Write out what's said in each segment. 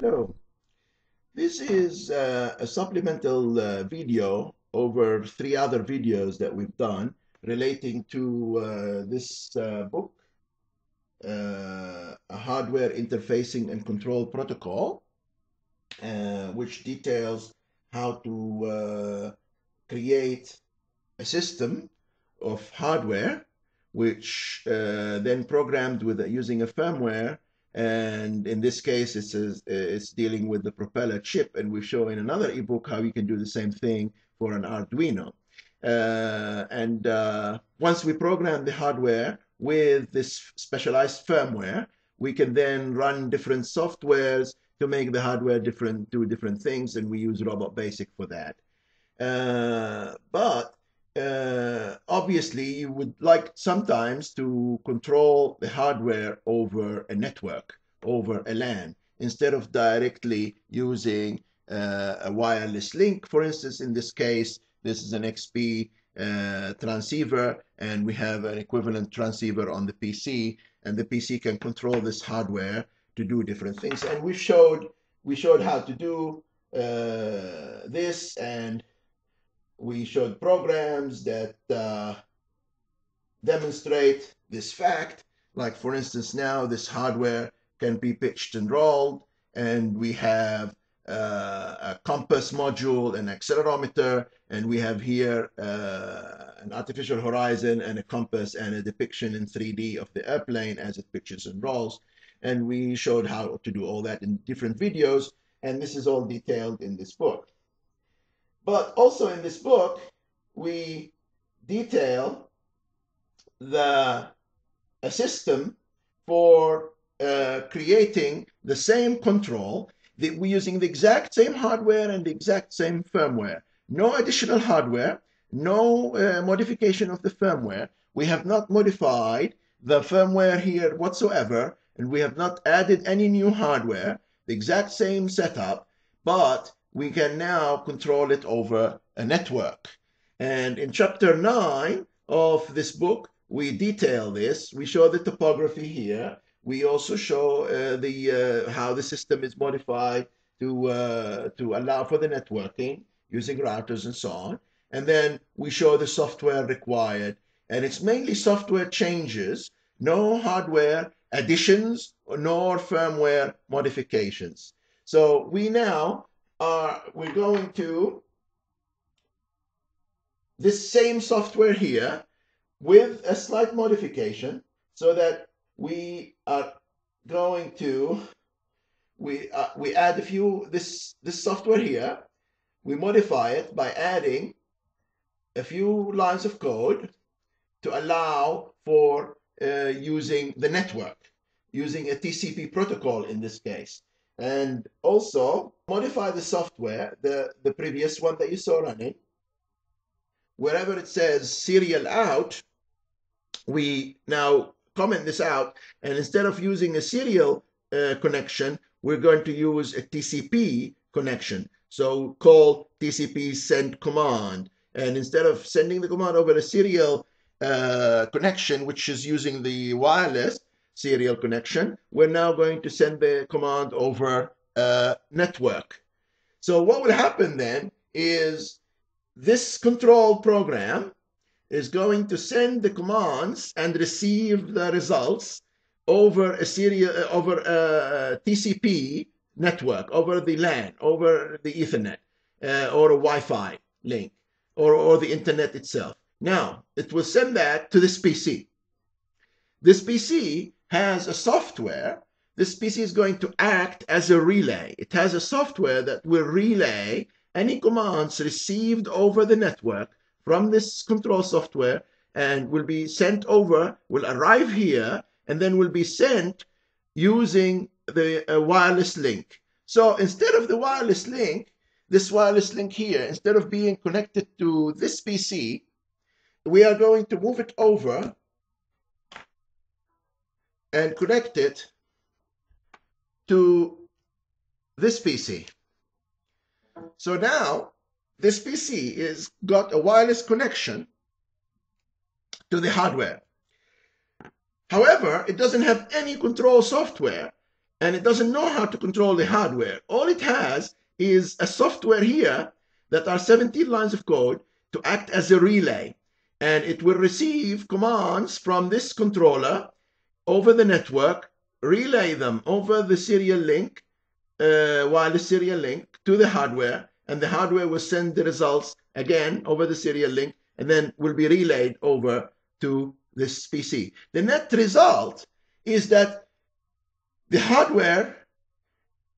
Hello. This is uh, a supplemental uh, video over three other videos that we've done relating to uh, this uh, book, uh, a hardware interfacing and control protocol, uh, which details how to create a system of hardware which then programmed with using a firmware and in this case, it's, a, it's dealing with the propeller chip. And we show in another ebook how you can do the same thing for an Arduino. Uh, and uh, once we program the hardware with this specialized firmware, we can then run different softwares to make the hardware different, do different things. And we use RobotBASIC for that. Uh, but uh, obviously you would like sometimes to control the hardware over a network, over a LAN, instead of directly using uh, a wireless link. For instance, in this case, this is an XBee uh, transceiver, and we have an equivalent transceiver on the PC, and the PC can control this hardware to do different things. And we showed we showed how to do uh, this and we showed programs that uh, demonstrate this fact. Like, for instance, now this hardware can be pitched and rolled, and we have uh, a compass module, an accelerometer, and we have here uh, an artificial horizon and a compass and a depiction in 3D of the airplane as it pitches and rolls. And we showed how to do all that in different videos, and this is all detailed in this book. But also in this book, we detail the a system for uh, creating the same control that we're using the exact same hardware and the exact same firmware. No additional hardware, no uh, modification of the firmware. We have not modified the firmware here whatsoever, and we have not added any new hardware, the exact same setup, but we can now control it over a network. And in chapter 9 of this book, we detail this. We show the topography here. We also show uh, the uh, how the system is modified to uh, to allow for the networking using routers and so on. And then we show the software required. And it's mainly software changes, no hardware additions nor firmware modifications. So we now are we're going to this same software here with a slight modification so that we are going to we uh, we add a few this this software here. We modify it by adding a few lines of code to allow for uh, using the network using a TCP protocol in this case and also modify the software, the, the previous one that you saw running. Wherever it says serial out, we now comment this out. And instead of using a serial uh, connection, we're going to use a TCP connection. So call TCP send command. And instead of sending the command over a serial uh, connection, which is using the wireless, serial connection, we're now going to send the command over a network. So what will happen then is this control program is going to send the commands and receive the results over a serial uh, over uh, a TCP network, over the LAN, over the Ethernet, uh, or a Wi-Fi link, or, or the internet itself. Now, it will send that to this PC. This PC has a software, this PC is going to act as a relay. It has a software that will relay any commands received over the network from this control software and will be sent over, will arrive here, and then will be sent using the uh, wireless link. So instead of the wireless link, this wireless link here, instead of being connected to this PC, we are going to move it over and connect it to this PC. So now this PC is got a wireless connection to the hardware. However, it doesn't have any control software and it doesn't know how to control the hardware. All it has is a software here that are 17 lines of code to act as a relay. And it will receive commands from this controller over the network, relay them over the serial link, uh, wireless serial link to the hardware, and the hardware will send the results again over the serial link and then will be relayed over to this PC. The net result is that the hardware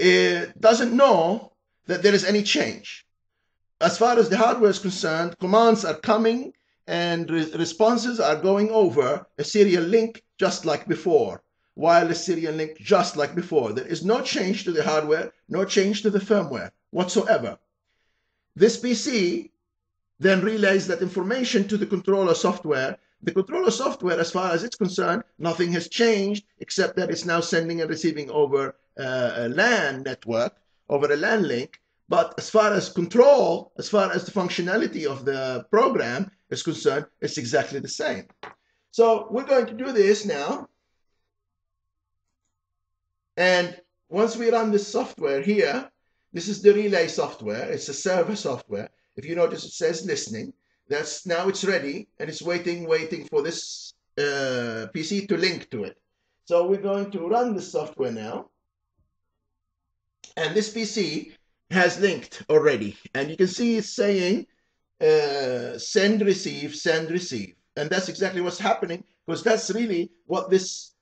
uh, doesn't know that there is any change. As far as the hardware is concerned, commands are coming and re responses are going over a serial link just like before, wireless serial link just like before. There is no change to the hardware, no change to the firmware whatsoever. This PC then relays that information to the controller software. The controller software, as far as it's concerned, nothing has changed except that it's now sending and receiving over uh, a LAN network, over a LAN link. But as far as control, as far as the functionality of the program is concerned, it's exactly the same. So we're going to do this now. And once we run this software here, this is the relay software. It's a server software. If you notice, it says listening. That's now it's ready and it's waiting, waiting for this uh, PC to link to it. So we're going to run the software now. And this PC has linked already. And you can see it's saying uh, send, receive, send, receive. And that's exactly what's happening because that's really what this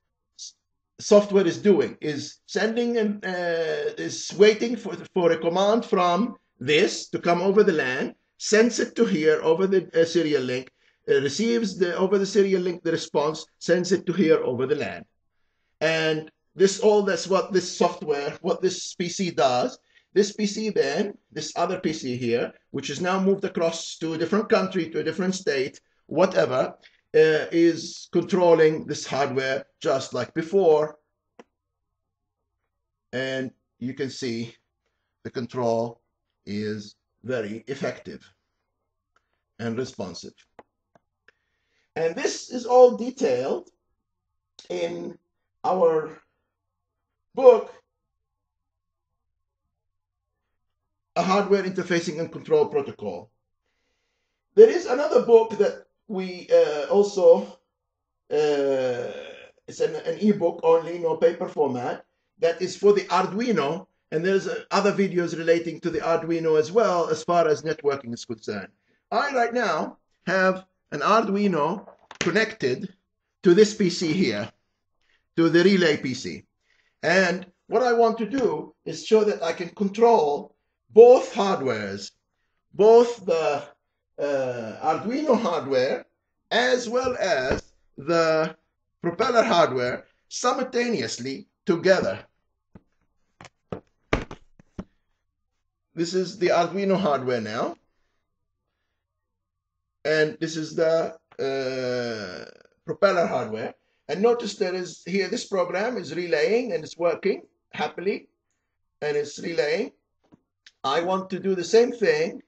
software is doing is sending and uh, is waiting for, for a command from this to come over the LAN, sends it to here over the uh, serial link, uh, receives the over the serial link the response, sends it to here over the LAN. And this all that's what this software, what this PC does. This PC then, this other PC here, which is now moved across to a different country, to a different state, whatever, uh, is controlling this hardware just like before. And you can see the control is very effective and responsive. And this is all detailed in our book, A Hardware Interfacing and Control Protocol. There is another book that we uh, also, uh, it's an, an ebook only, no paper format, that is for the Arduino and there's uh, other videos relating to the Arduino as well as far as networking is concerned. I right now have an Arduino connected to this PC here, to the relay PC. And what I want to do is show that I can control both hardwares, both the uh, Arduino hardware as well as the propeller hardware simultaneously together. This is the Arduino hardware now. And this is the uh, propeller hardware. And notice there is here, this program is relaying and it's working happily and it's relaying. I want to do the same thing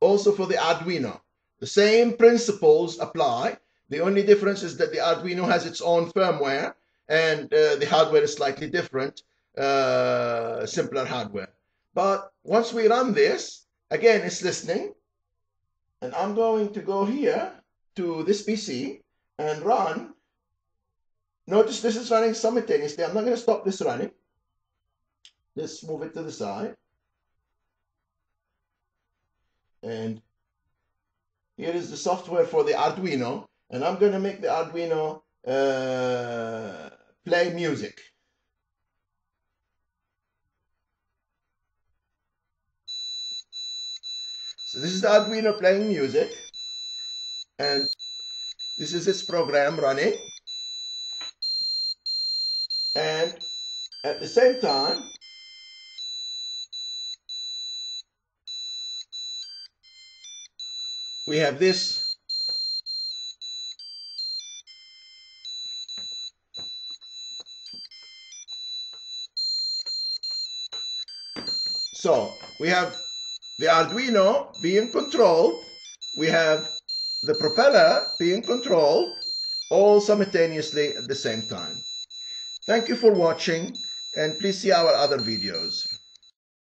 also for the Arduino. The same principles apply. The only difference is that the Arduino has its own firmware and uh, the hardware is slightly different uh, simpler hardware. But once we run this, again, it's listening. And I'm going to go here to this PC and run. Notice this is running simultaneously. I'm not going to stop this running. Let's move it to the side. And here is the software for the Arduino. And I'm going to make the Arduino uh, play music. So this is the Arduino playing music. And this is its program running. And at the same time, we have this So we have the Arduino being controlled. We have the propeller being controlled all simultaneously at the same time. Thank you for watching and please see our other videos.